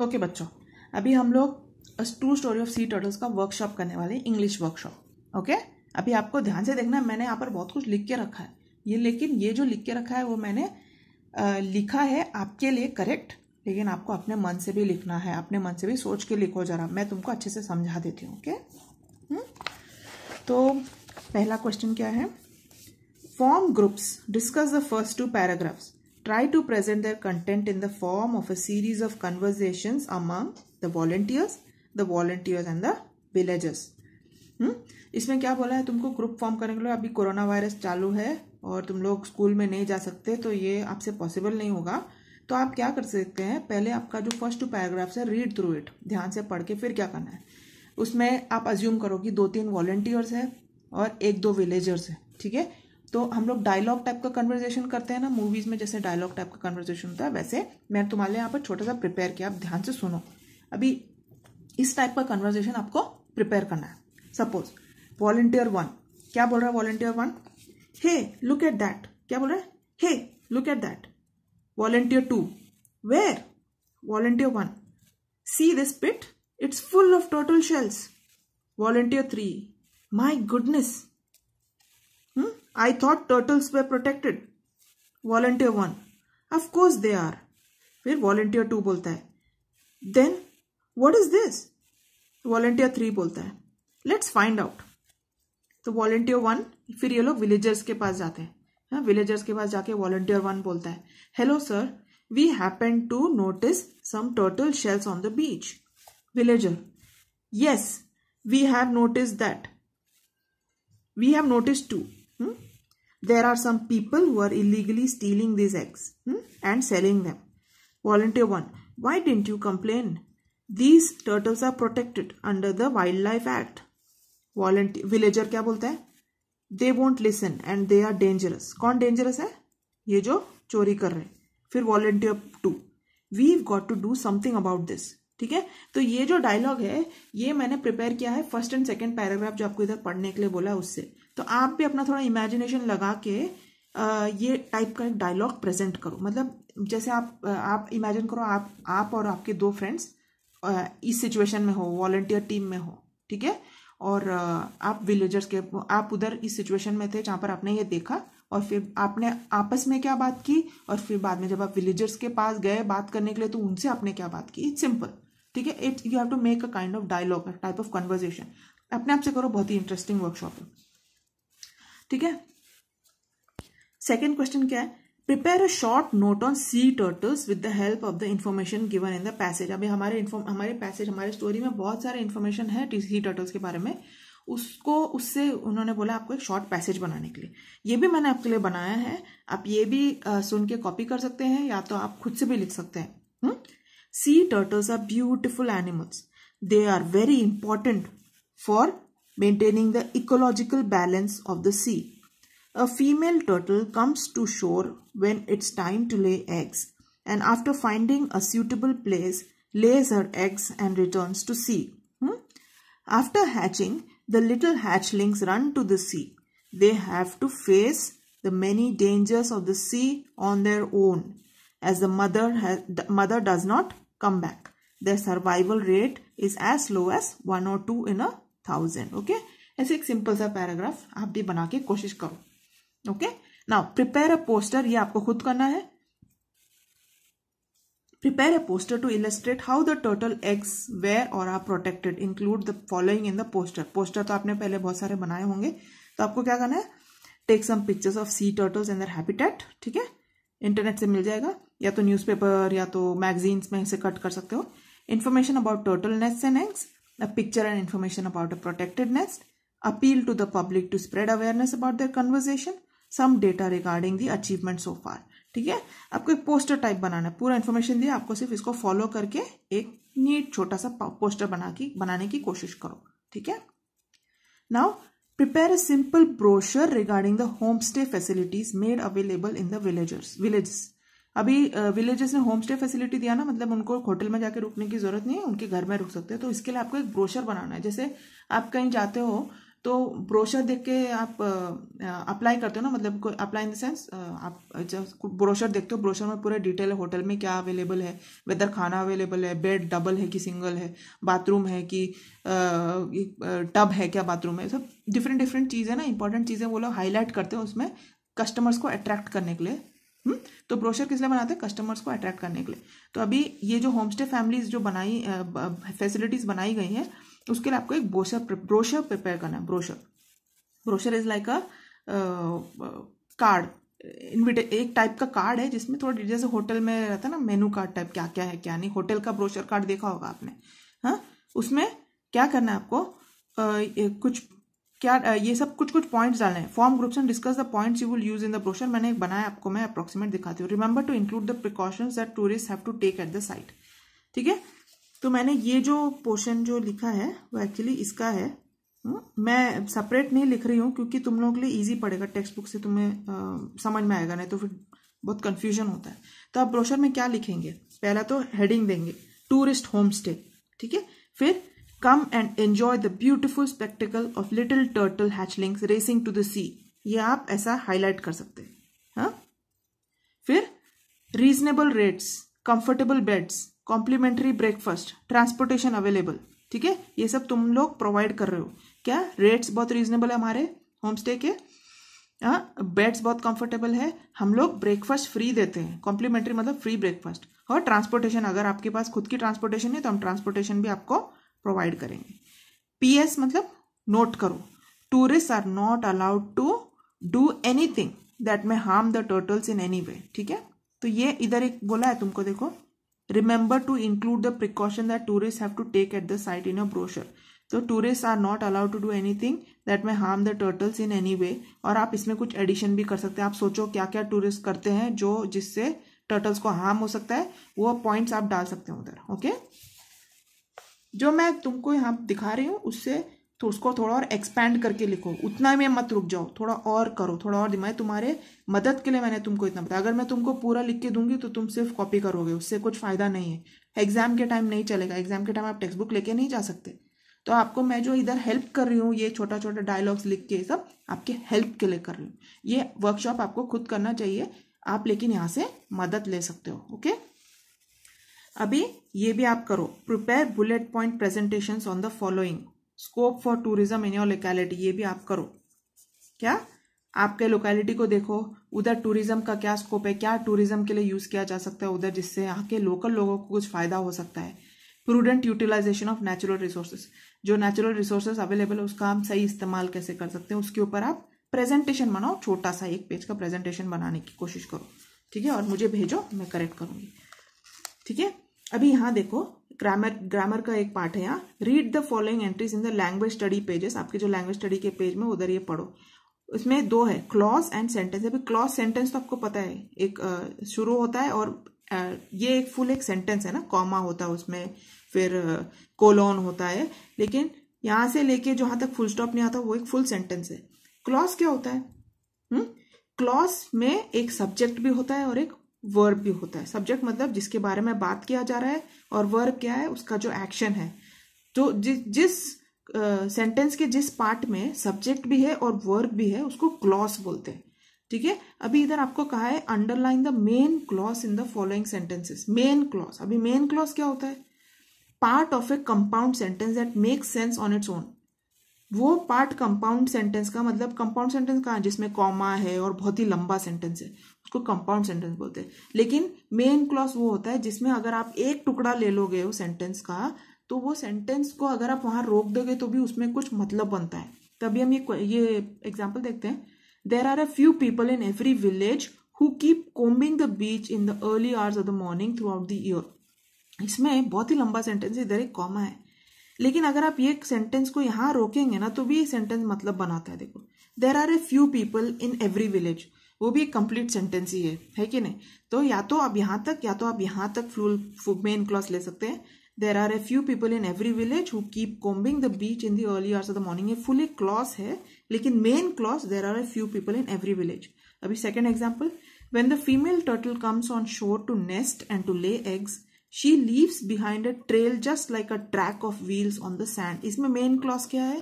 Okay बच्चों अभी हम लोग true story of sea turtles का वर्कशॉप करने वाले इंग्लिश वर्कशॉप ओके अभी आपको ध्यान से देखना मैंने यहाँ पर बहुत कुछ लिख के रखा है। ये लेकिन ये जो लिख के रखा है वो मैंने आ, लिखा है आपके लिए करेक्ट लेकिन आपको अपने मन से भी लिखना है अपने मन से भी सोच के लिखो जरा। मैं तुमको अच्छे से समझा देती हूँ ओके हम्म? तो पहला क्वेश्चन क्या है? Form groups discuss the first two paragraphs try to present their content in the form of a series of conversations among the volunteers, the volunteers and the villagers. hmm? इसमें क्या बोला है? तुमको group form करने के लिए अभी corona virus चालू है और तुम लोग स्कूल में नहीं जा सकते तो ये आपसे पॉसिबल नहीं होगा। तो आप क्या कर सकते हैं? पहले आपका जो फ़र्स्ट टू पैराग्राफ है रीड थ्रू इट ध्यान से पढ़ के फिर क्या करना है? उसमें आप अज्यूम करो कि दो तीन वॉलेंटियर्स है और एक दो विलेजर्स है ठीक है? तो हम लोग डायलॉग टाइप का कन्वर्जेशन करते हैं ना मूवीज़ में जैसे डायलॉग टाइप का कन्वर्जेशन होता है, वैसे मैं तुम्हारे यहाँ पर छोटा सा प्रिपेयर किया, आप ध्यान से सुनो। अभी इस टाइप का कन्वर्जेशन आपको प्रिपेयर करना है। सपोज़ वॉलेंटियर वन क्या बोल रहा है volunteer one hey look at that क्या बोल रहा है? Hey look at that volunteer two where volunteer one see this pit it's full of turtle shells volunteer three my goodness I thought turtles were protected. Volunteer one. Of course they are. फिर volunteer two बोलता है Then what is this? Volunteer three बोलता है Let's find out. तो volunteer one फिर ये लोग villagers के पास जाते हैं हाँ विलेजर्स के पास जाके वॉलंटियर वन बोलता है hello sir we happen to notice some turtle shells on the beach villager yes we have noticed that we have noticed too hmm? There are some people who are illegally stealing these eggs hmm, and selling them. Volunteer 1. Why didn't you complain? These turtles are protected under the Wildlife Act. Volunteer villager क्या बोलता है They won't listen and they are dangerous. कौन dangerous है ये जो चोरी कर रहे फिर volunteer 2. We've got to do something about this. ठीक है तो ये जो डायलॉग है ये मैंने प्रिपेयर किया है फ़र्स्ट एंड सेकंड पैराग्राफ जो आपको इधर पढ़ने के लिए बोला है उससे तो आप भी अपना थोड़ा इमेजिनेशन लगा के ये टाइप का एक डायलॉग प्रेजेंट करो। मतलब जैसे आप आप इमेजिन करो आप आप और आपके दो फ्रेंड्स इस सिचुएशन में हो वॉल्टियर टीम में हो, ठीक है? और आप विलेजर्स के, आप उधर इस सिचुएशन में थे जहाँ पर आपने ये देखा और फिर आपने आपस में क्या बात की और फिर बाद में जब आप विलेजर्स के पास गए बात करने के लिए तो उनसे आपने क्या बात की? इट्स सिंपल ठीक है? It you have to make a kind of dialogue type of conversation अपने आप से करो, बहुत ही इंटरेस्टिंग वर्कशॉप है। ठीक है? सेकेंड क्वेश्चन क्या है? Prepare a short note on sea turtles with the help of the information given in the passage अभी हमारे हमारे पैसेज हमारे स्टोरी में बहुत सारे इन्फॉर्मेशन है सी टर्टल्स के बारे में। उसको उससे उन्होंने बोला आपको एक शॉर्ट पैसेज बनाने के लिए। ये भी मैंने आपके लिए बनाया है। आप ये भी आ, सुन के कॉपी कर सकते हैं या तो आप खुद से भी लिख सकते हैं। Sea turtles are beautiful animals they are very important for maintaining the ecological balance of the sea. A female turtle comes to shore when it's time to lay eggs and after finding a suitable place lays her eggs and returns to sea. Hmm? After hatching, the little hatchlings run to the sea. They have to face the many dangers of the sea on their own as the mother, has, the mother does not come back. Their survival rate is as low as 1 or 2 in a thousand okay ऐसे एक simple सा paragraph आप भी बना के कोशिश करो okay now prepare a poster ये आपको खुद करना है। Prepare a poster to illustrate how the turtle eggs were और are protected include the following in the poster poster तो आपने पहले बहुत सारे बनाए होंगे। तो आपको क्या करना है? Take some pictures of sea turtles in their habitat ठीक है? इंटरनेट से मिल जाएगा। या तो न्यूज़पेपर या तो मैगजीन्स में इसे कट कर सकते हो। Information about turtle nests and eggs a picture and information about a protected nest, appeal to the public to spread awareness about their conversation, some data regarding the achievement so far. ठीक है आपको एक poster type बनाना है पूरा information दिया आपको सिर्फ़ इसको फॉलो करके एक नीट छोटा सा पोस्टर बना की बनाने की कोशिश करो ठीक है now prepare a simple brochure regarding the homestay facilities made available in the villagers villages अभी विलेजेस ने होम स्टे फैसिलिटी दिया ना मतलब उनको होटल में जाके रुकने की ज़रूरत नहीं है, उनके घर में रुक सकते हैं। तो इसके लिए आपको एक ब्रोशर बनाना है। जैसे आप कहीं जाते हो तो ब्रोशर देख के आप अप्लाई करते हो ना मतलब अप्लाई इन द सेंस आप जब ब्रोशर देखते हो ब्रोशर में पूरे डिटेल है होटल में क्या अवेलेबल है वेदर खाना अवेलेबल है बेड डबल है कि सिंगल है बाथरूम है कि टब है क्या बाथरूम है, सब डिफरेंट डिफरेंट चीज़ें ना इंपॉर्टेंट चीज़ें वो लोग हाईलाइट करते हैं उसमें कस्टमर्स को अट्रैक्ट करने के लिए। हम्म? तो ब्रोशर किस लिए बनाते हैं? कस्टमर्स को अट्रैक्ट करने के लिए। तो अभी ये जो होम स्टे फैमिलीज़ जो बनाई फैसिलिटीज़ बनाई गई हैं उसके लिए आपको एक ब्रोशर ब्रोशर प्रिपेयर करना है brochure brochure is like a card invite एक टाइप का कार्ड है जिसमें थोड़ा जैसे होटल में रहता है ना मेनू कार्ड टाइप क्या क्या है क्या नहीं। होटल का ब्रोशर कार्ड देखा होगा आपने हाँ? उसमें क्या करना है आपको? आ, कुछ क्या ये सब कुछ कुछ पॉइंट्स डालने हैं। Form groups and discuss the points you will use in the brochure मैंने एक बनाया आपको मैं अप्रोक्सीमेट दिखाती हूँ। Remember to include the precautions that tourist have to take at the site ठीक है? तो मैंने ये जो पोर्शन जो लिखा है वो एक्चुअली इसका है। हम्म, मैं सेपरेट नहीं लिख रही हूँ क्योंकि तुम लोगों के लिए इजी पड़ेगा टेक्स्ट बुक से तुम्हें आ, समझ में आएगा नहीं तो फिर बहुत कंफ्यूजन होता है। तो आप ब्रोशर में क्या लिखेंगे? पहला तो हेडिंग देंगे टूरिस्ट होम स्टे ठीक है? फिर come and enjoy the beautiful spectacle of little turtle hatchlings racing to the sea ये आप ऐसा हाईलाइट कर सकते हैं। हाँ? फिर reasonable rates comfortable beds complimentary breakfast transportation available ठीक है? ये सब तुम लोग प्रोवाइड कर रहे हो। क्या रेट्स बहुत रीजनेबल है हमारे? होम स्टे के बेड्स बहुत कंफर्टेबल है। हम लोग ब्रेकफास्ट फ्री देते हैं। कॉम्प्लीमेंट्री मतलब फ्री ब्रेकफास्ट और ट्रांसपोर्टेशन अगर आपके पास खुद की ट्रांसपोर्टेशन है तो हम ट्रांसपोर्टेशन भी आपको प्रोवाइड करेंगे। पीएस मतलब नोट करो। Tourist are not allowed to do anything that may harm the turtles in any way ठीक है? तो ये इधर एक बोला है तुमको, देखो। Remember to include the precaution that tourist have to take at the site in a brochure. तो tourist are not allowed to do anything that may harm the turtles in any way और आप इसमें कुछ addition भी कर सकते हैं। आप सोचो क्या क्या टूरिस्ट करते हैं जो जिससे टर्टल्स को हार्म हो सकता है, वो पॉइंट्स आप डाल सकते हैं उधर ओके जो मैं तुमको यहाँ दिखा रही हूँ, उससे तो उसको थोड़ा और एक्सपैंड करके लिखो। उतना में मत रुक जाओ, थोड़ा और करो, थोड़ा और दिमाग। तुम्हारे मदद के लिए मैंने तुमको इतना बताया। अगर मैं तुमको पूरा लिख के दूँगी तो तुम सिर्फ़ कॉपी करोगे, उससे कुछ फ़ायदा नहीं है। एग्ज़ाम के टाइम नहीं चलेगा। एग्ज़ाम के टाइम आप टेक्स्ट बुक लेके नहीं जा सकते। तो आपको मैं जो इधर हेल्प कर रही हूँ, ये छोटा छोटा डायलॉग्स लिख के सब आपके हेल्प के लिए कर रही हूँ। ये वर्कशॉप आपको खुद करना चाहिए। आप लेकिन यहाँ से मदद ले सकते हो ओके अभी ये भी आप करो। Prepare bullet point presentation on the following scope for tourism in your locality ये भी आप करो। क्या? आपके लोकेलिटी को देखो। उधर टूरिज़्म का क्या स्कोप है? क्या टूरिज़्म के लिए यूज़ किया जा सकता है उधर जिससे यहाँ के लोकल लोगों को कुछ फ़ायदा हो सकता है? Prudent utilization of natural resources जो नेचुरल रिसोर्सेज अवेलेबल है, उसका हम सही इस्तेमाल कैसे कर सकते हैं? उसके ऊपर आप प्रेजेंटेशन बनाओ, छोटा सा एक पेज का प्रेजेंटेशन बनाने की कोशिश करो। ठीक है? और मुझे भेजो, मैं करेक्ट करूँगी। ठीक है? अभी यहाँ देखो ग्रामर ग्रामर का एक पार्ट है यहाँ। Read the following entries in the language study pages आपके जो लैंग्वेज स्टडी के पेज में, उधर ये पढ़ो। उसमें दो है क्लॉज एंड सेंटेंस अभी क्लॉज सेंटेंस तो आपको पता है, एक शुरू होता है और ये एक फुल एक सेंटेंस है ना कॉमा होता है उसमें, फिर कोलोन होता है। लेकिन यहाँ से लेके जहाँ तक फुल स्टॉप नहीं आता, वो एक फुल सेंटेंस है। क्लॉज क्या होता है? हम्म क्लॉज में एक सब्जेक्ट भी होता है और एक वर्ब भी होता है। सब्जेक्ट मतलब जिसके बारे में बात किया जा रहा है और वर्ब क्या है उसका जो एक्शन है। तो जि, जिस सेंटेंस uh, के जिस पार्ट में सब्जेक्ट भी है और वर्ब भी है उसको क्लॉस बोलते हैं। ठीक है? अभी इधर आपको कहा है underline the main clause in the following sentences main clause अभी मेन क्लॉस क्या होता है? Part of a compound sentence that make sense on its own वो पार्ट कंपाउंड सेंटेंस का मतलब कंपाउंड सेंटेंस कहा जिसमें कॉमा है और बहुत ही लंबा सेंटेंस है। उसको कंपाउंड सेंटेंस बोलते हैं। लेकिन मेन क्लॉज वो होता है जिसमें अगर आप एक टुकड़ा ले लोगे वो सेंटेंस का तो वो सेंटेंस को अगर आप वहाँ रोक दोगे तो भी उसमें कुछ मतलब बनता है। तभी हम ये ये एग्ज़ाम्पल देखते हैं। There are a few people in every village who keep combing the beach in the early hours of the morning throughout the year इसमें बहुत ही लंबा सेंटेंस इधर एक कॉमा है। लेकिन अगर आप ये सेंटेंस को यहाँ रोकेंगे ना तो भी ये सेंटेंस मतलब बनाता है, देखो। There are a few people in every village वो भी एक कंप्लीट सेंटेंस ही है है कि नहीं? तो या तो आप यहाँ तक, या तो आप यहाँ तक फुल मेन क्लॉस ले सकते हैं। There are a few people in every village who keep combing the beach in the early hours of the morning ये फुली क्लॉस है, लेकिन main clause there are a few people in every village अभी second example when the female turtle comes on shore to nest and to lay eggs she leaves behind a trail just like a track of wheels on the sand इसमें main clause क्या है?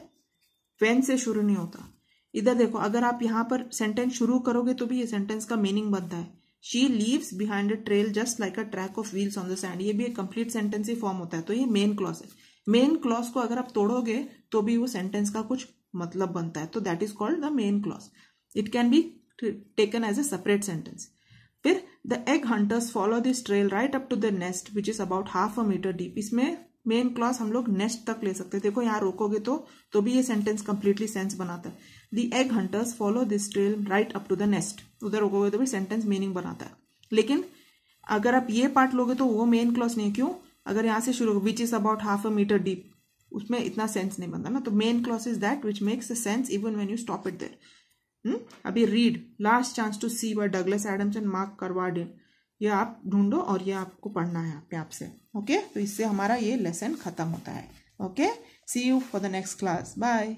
When से शुरू नहीं होता। इधर देखो, अगर आप यहाँ पर सेंटेंस शुरू करोगे तो भी ये सेंटेंस का मीनिंग बनता है। She leaves behind a trail just like a track of wheels on the sand ये भी एक कंप्लीट सेंटेंस ही फॉर्म होता है तो ये मेन क्लॉज है। मेन क्लॉज को अगर आप तोड़ोगे तो भी वो सेंटेंस का कुछ मतलब बनता है। तो that is called the main clause it can be taken as a separate sentence फिर the egg hunters follow this trail right up to the nest which is about half a metre deep इसमें main clause हम लोग nest तक ले सकते हैं। देखो, यहाँ रोकोगे तो तो भी ये सेंटेंस कंप्लीटली सेंस बनाता है। The egg hunters follow this trail right up to the nest उधर रोकोगे तो भी सेंटेंस मीनिंग बनाता है। लेकिन अगर आप ये पार्ट लोगे तो वो मेन क्लॉज नहीं क्यों? अगर यहाँ से शुरू which is about half a metre deep उसमें इतना सेंस नहीं बनता ना। तो main clause is that which makes sense even when you stop it there hmm? अभी read last chance to see by Douglas Adams and Mark Carwardine ये आप ढूंढो और ये आपको पढ़ना है आप आपसे ओके तो इससे हमारा ये लेसन खत्म होता है। Okay see you for the next class bye